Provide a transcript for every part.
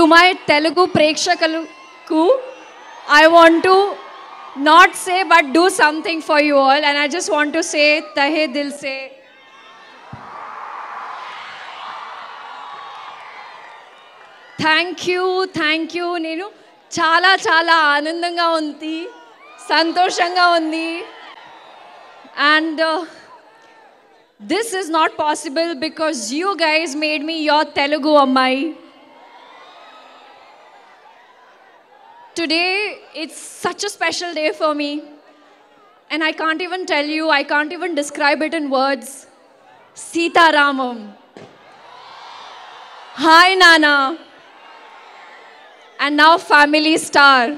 To my Telugu ప్రేక్షకులకు I want to not say but do something for you all and I just want to say తహే దిల్ సే thank you thank you నేను చాలా చాలా ఆనందంగా ఉంది సంతోషంగా ఉంది and this is not possible because you guys made me your Telugu అమ్మాయి Today, it's such a special day for me. And I can't even tell you, I can't even describe it in words. Sita Ramam. Hi, Nana. And now, Family Star.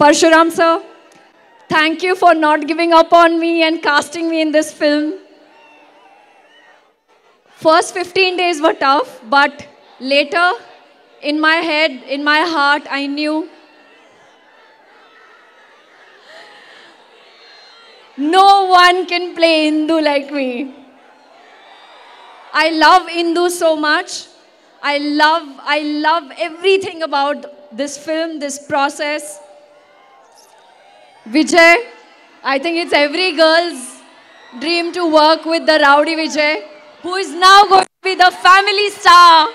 Parshuram, sir, thank you for not giving up on me and casting me in this film. First 15 days were tough, but later, in my head, in my heart, I knew no one can play Indu like me. I love Indu so much. I love, I love everything about this film, this process. Vijay, I think it's every girl's dream to work with the rowdy Vijay, who is now going to be the family star.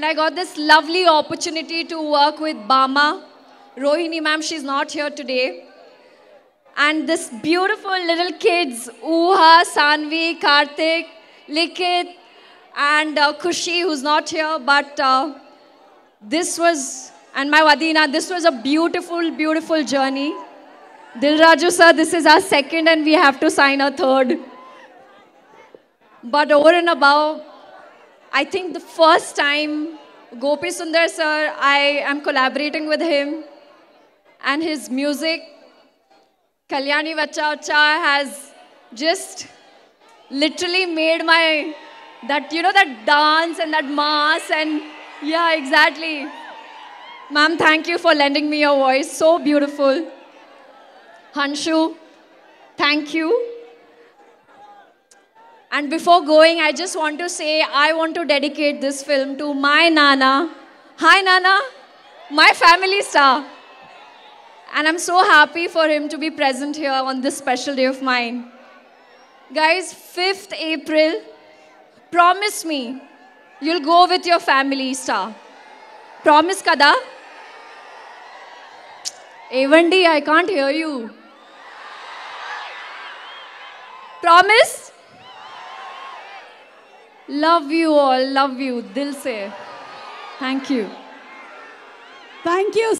And I got this lovely opportunity to work with Bama. Rohini ma'am, she's not here today and this beautiful little kids, Uha, Sanvi, Karthik, Likit, and uh, Kushi, who's not here, but uh, this was, and my Wadina, this was a beautiful, beautiful journey. Dil Raju sir, this is our second, and we have to sign a third. But over and above, I think the first time Gopi Sundar sir, I am collaborating with him, and his music Kalyani Vacha Vacha has just literally made my that you know that dance and that mass and yeah exactly. Ma'am thank you for lending me your voice. So beautiful. Hanshu thank you and before going i just want to say i want to dedicate this film to my nana hi nana my family star and I'm so happy for him to be present here on this special day of mine. Guys, 5th April, promise me you'll go with your family star. Promise kada? Avandi, I can't hear you. Promise? Love you all, love you, dil se. Thank you. Thank you